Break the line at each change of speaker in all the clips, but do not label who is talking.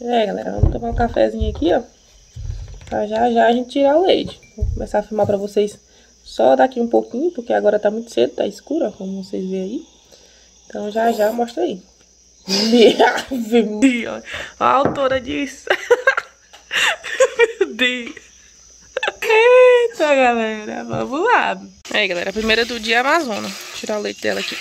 É, galera, vamos tomar um cafezinho aqui, ó. Pra já já a gente tirar o leite. Vou começar a filmar pra vocês só daqui um pouquinho, porque agora tá muito cedo, tá escuro, ó, como vocês veem aí. Então já já mostra aí. Meu Deus, a autora disso. Meu Deus. Eita, galera, vamos lá. Aí, galera, a primeira do dia é a Amazona. Vou tirar o leite dela aqui.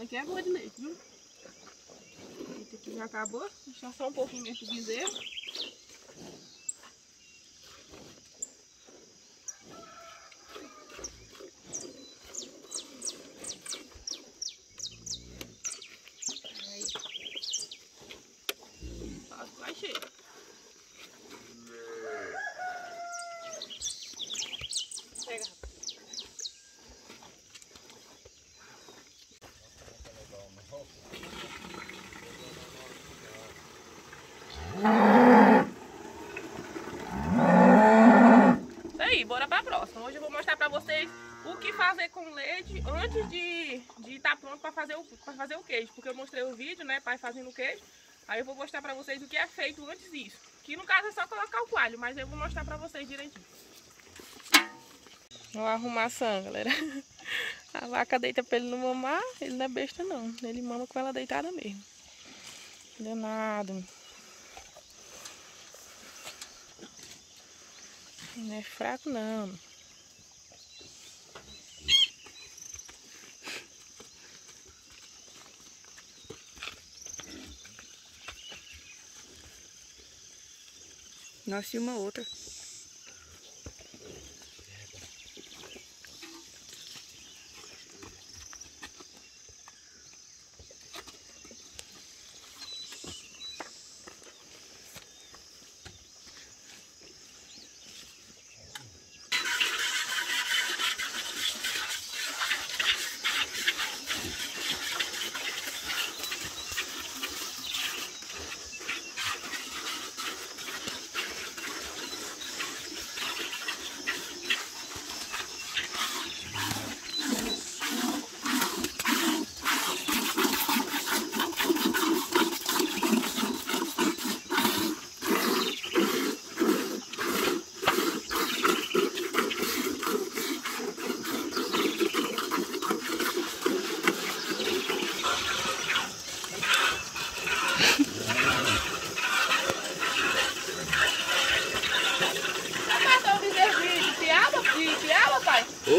A Amazona aqui é boa de leite, viu? Esse aqui já acabou, deixar só um pouquinho desse bezerro. Aí. Quase vai cheio. Pega, rapaz. Isso aí, bora pra próxima. Hoje eu vou mostrar pra vocês o que fazer com leite antes de de pra fazer, o, fazer o queijo. Porque eu mostrei o vídeo, né, pai fazendo o queijo. Aí eu vou mostrar pra vocês o que é feito antes disso. Que no caso é só colocar o coalho, mas eu vou mostrar pra vocês direitinho. Vou arrumar a sangue, galera. A vaca deita pra ele não mamar, ele não é besta não. Ele mama com ela deitada mesmo. Danado. Não é fraco não. на всі молоти.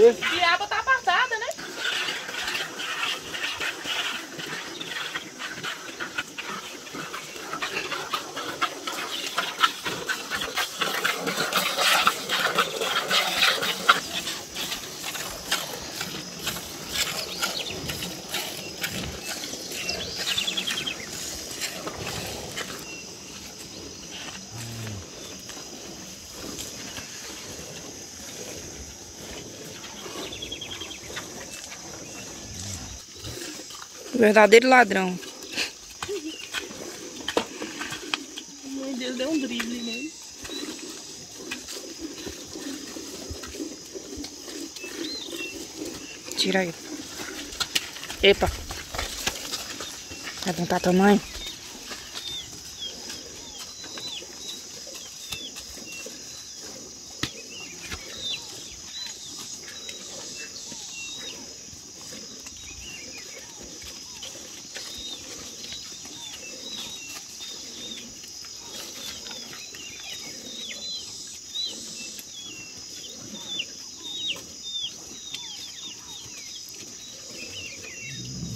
Pai?
Oi?
Piaba tá apartada, né?
Verdadeiro ladrão.
Meu Deus, deu um drible nele.
Tira aí. Epa. Vai apontar tamanho?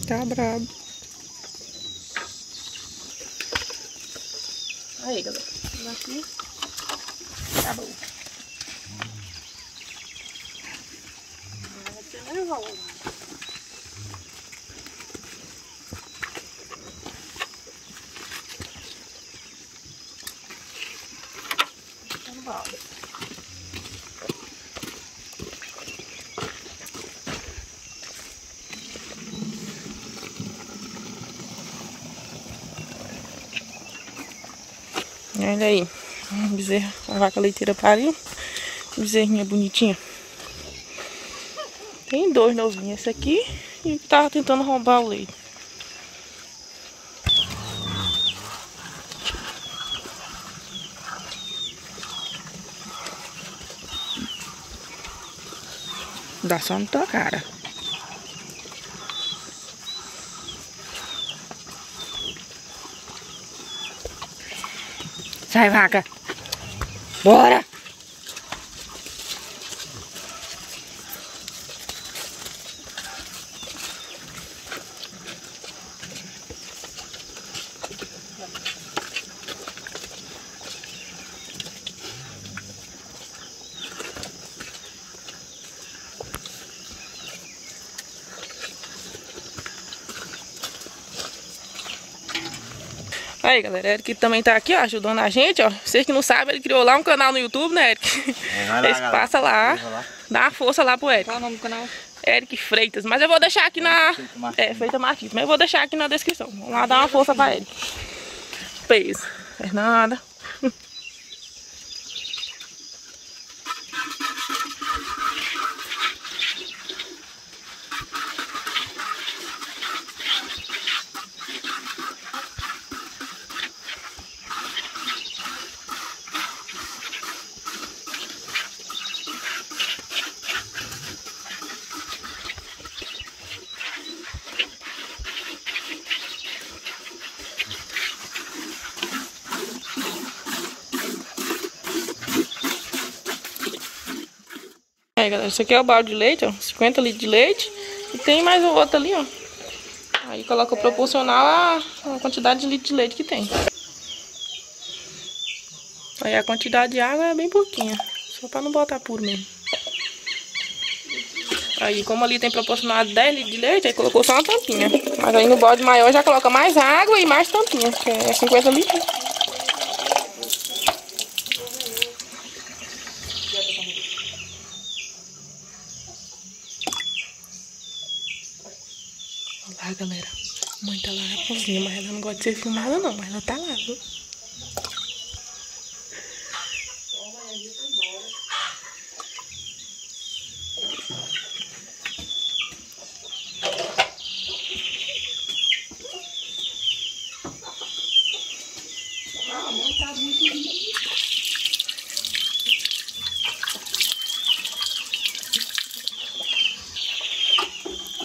Tá brabo.
Aí, galera. Aqui. Tá bom. Olha aí. Bezerra, a vaca leiteira pariu. Bezerrinha bonitinha. Tem dois novinhos. Esse aqui e tava tentando roubar o leite.
Dá só na tua cara. Sai, vaca. Bora.
Aí, galera, Eric também tá aqui, ó, ajudando a gente, ó. Vocês que não sabem, ele criou lá um canal no YouTube, né, Eric?
É, vai lá,
passam lá,
lá.
dá uma força lá pro Eric.
Qual é o nome do canal?
Eric Freitas. Mas eu vou deixar aqui na...
Feita Martins.
É, Feita Martins. Mas eu vou deixar aqui na descrição. Vamos lá dar uma força pra ele. Peso. Fernanda. Aí, galera, esse aqui é o balde de leite, ó. 50 litros de leite. E tem mais um outro ali, ó. Aí coloca proporcional à quantidade de litro de leite que tem. Aí a quantidade de água é bem pouquinha. Só pra não botar puro mesmo. Aí, como ali tem proporcionado 10 litros de leite, aí colocou só uma tampinha. Mas aí no balde maior já coloca mais água e mais tampinha, que é 50 litros. Lá, galera. Mãe tá lá na cozinha, mas ela não gosta de ser filmada não, mas ela tá lá, viu?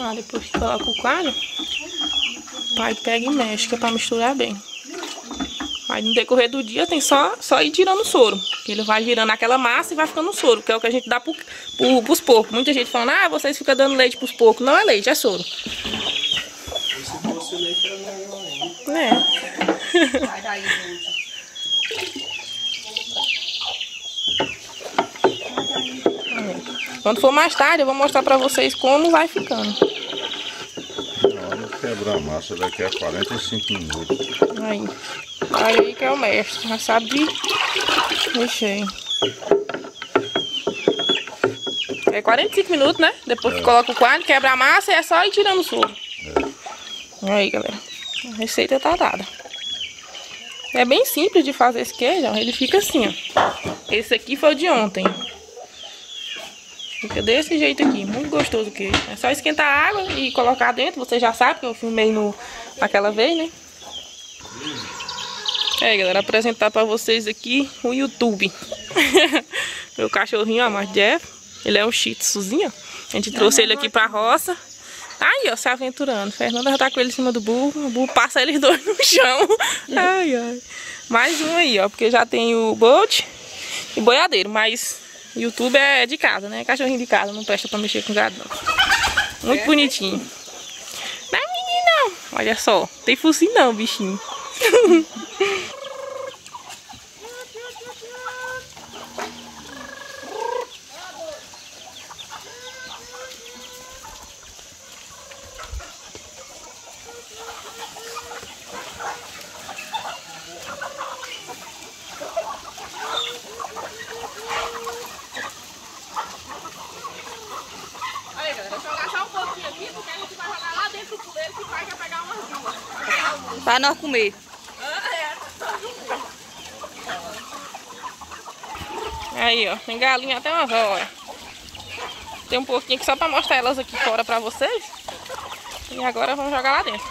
Ah, depois que coloca o quadro, o pai pega e mexe, que é pra misturar bem. Aí no decorrer do dia tem só, só ir tirando o soro. Que ele vai girando aquela massa e vai ficando soro, que é o que a gente dá pro, pro, pros porcos. Muita gente falando, ah, vocês ficam dando leite pros porcos. Não é leite, é soro. É.
Sai daí, gente.
Quando for mais tarde, eu vou mostrar pra vocês como vai ficando.
Vamos quebrar a massa daqui a 45 minutos.
Aí. Aí que é o mestre, mas sabe de mexer. É 45 minutos, né? Depois que coloca o quadro, quebra a massa e é só ir tirando o soro. Aí, galera. A receita tá dada. É bem simples de fazer esse queijo, ó. Ele fica assim, ó. Esse aqui foi o de ontem. Fica desse jeito aqui, muito gostoso o queijo. É só esquentar a água e colocar dentro, você já sabe que eu filmei no, naquela vez, né? É, galera, apresentar pra vocês aqui o YouTube. Meu cachorrinho, ó, mas Jeff, ele é um shih tzuzinho. A gente trouxe ele aqui pra roça. Aí, ó, se aventurando. Fernanda já tá com ele em cima do burro. O burro passa eles dois no chão. Ai, ai. Mais um aí, ó, porque já tem o Bolt e boiadeiro, mas YouTube é de casa, né? Cachorrinho de casa, não presta pra mexer com gado, não. Muito bonitinho. Vai, menino! Olha só. Tem focinho não, bichinho. Aí, galera, vou jogar só um pouquinho aqui, porque a gente vai jogar lá dentro do puleiro que vai pegar umas duas.
Pra nós comer.
Aí, ó, tem galinha até umas horas. Tem um pouquinho aqui só pra mostrar elas aqui fora pra vocês. E agora vamos jogar lá dentro.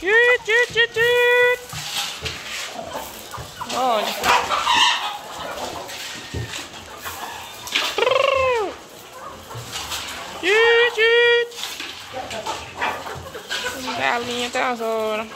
Tchut, tchut, tchut, tchut. Olha. Tchut, tchut. Tem Galinha até umas horas.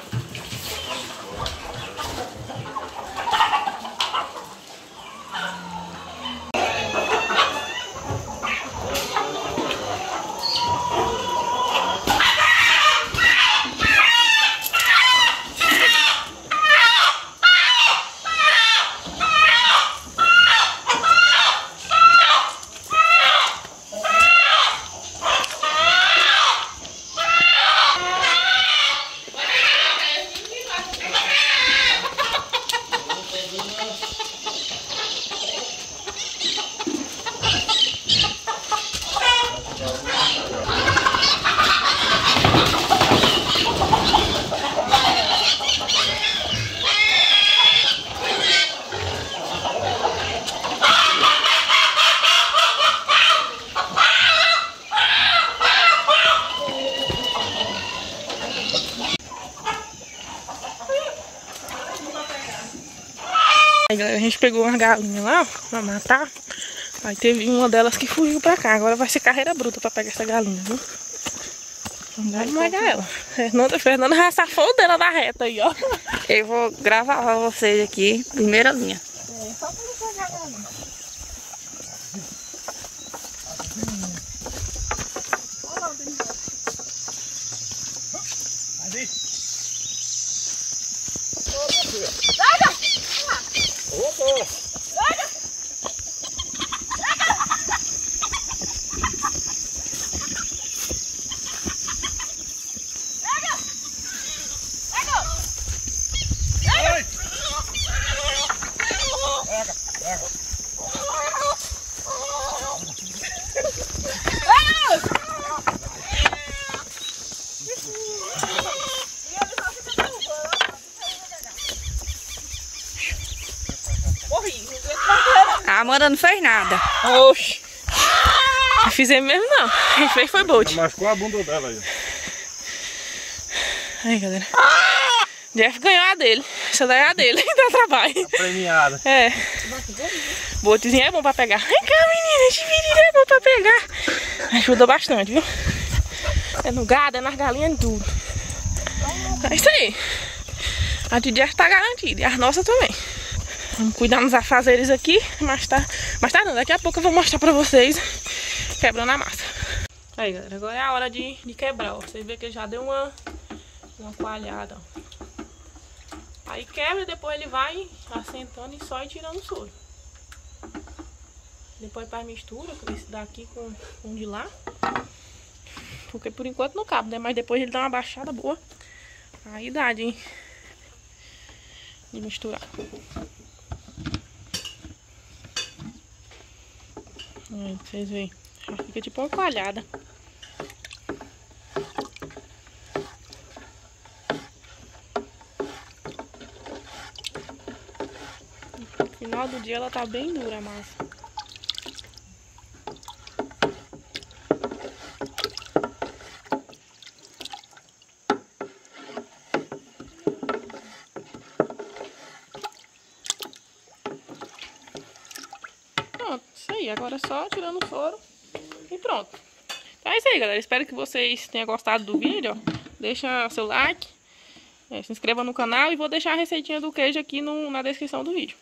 Aí, galera, a gente pegou uma galinha lá, ó, pra matar. Aí teve uma delas que fugiu pra cá. Agora vai ser carreira bruta pra pegar essa galinha, viu? De pegar ela. Fernanda, Fernanda já safou dela da reta aí, ó.
Eu vou gravar pra vocês aqui, primeira linha.
Morri.
A Amanda não fez nada.
Oxi. Não fizemos mesmo, não. Quem fez foi Bolt.
Machucou a bunda dela aí.
Aí, galera. Jeff ganhou a dele. Essa daí é a dele. Dá trabalho.
Premiada.
É. Botezinho é bom pra pegar. Vem cá, menina. Esse menino é bom pra pegar. Ajuda bastante, viu? É no gado, é nas galinhas, em tudo. É isso aí. A de Jeff tá garantida. E as nossas também. Cuidar nos afazeres aqui. Mas tá. Mas tá não. Daqui a pouco eu vou mostrar pra vocês quebrando a massa. Aí, galera. Agora é a hora de, de quebrar. Ó. Vocês veem que já deu uma, uma coalhada, ó. Aí quebra e depois ele vai assentando e só e tirando o soro. Depois faz mistura com esse daqui com, com de lá. Porque por enquanto não cabe, né? Mas depois ele dá uma baixada boa. Aí dá de, de misturar. Pra vocês verem. Já fica tipo uma coalhada. No final do dia ela tá bem dura a massa. Pronto, isso aí. Agora é só tirando o soro e pronto. Então é isso aí, galera. Espero que vocês tenham gostado do vídeo. Deixa seu like, é, se inscreva no canal e vou deixar a receitinha do queijo aqui no- na descrição do vídeo.